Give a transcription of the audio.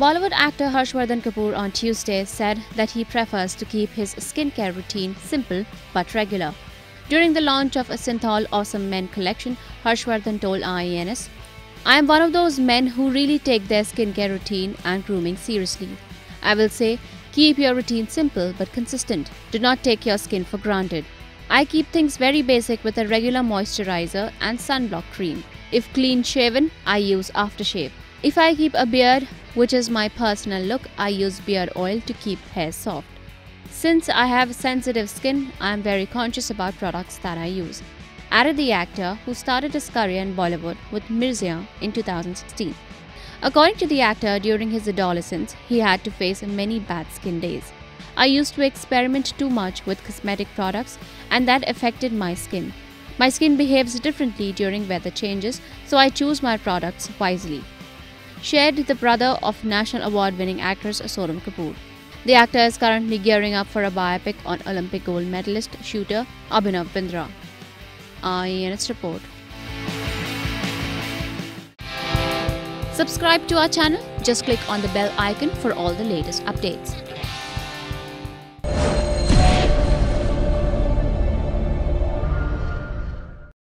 Bollywood actor Harshvardhan Kapoor on Tuesday said that he prefers to keep his skincare routine simple but regular. During the launch of a Cinthol Awesome Men collection, Harshvardhan told IANS, I am one of those men who really take their skincare routine and grooming seriously. I will say, keep your routine simple but consistent. Do not take your skin for granted. I keep things very basic with a regular moisturizer and sunblock cream. If clean shaven, I use aftershave. If I keep a beard, which is my personal look, I use beard oil to keep hair soft. Since I have sensitive skin, I am very conscious about products that I use. Added the actor who started his career in Bollywood with Mirzya in 2016. According to the actor, during his adolescence, he had to face many bad skin days. I used to experiment too much with cosmetic products and that affected my skin. My skin behaves differently during weather changes, so I choose my products wisely. Shared the brother of National Award winning actress Sonam Kapoor. The actor is currently gearing up for a biopic on Olympic gold medalist shooter Abhinav Bindra. IANS report. Subscribe to our channel. Just click on the bell icon for all the latest updates.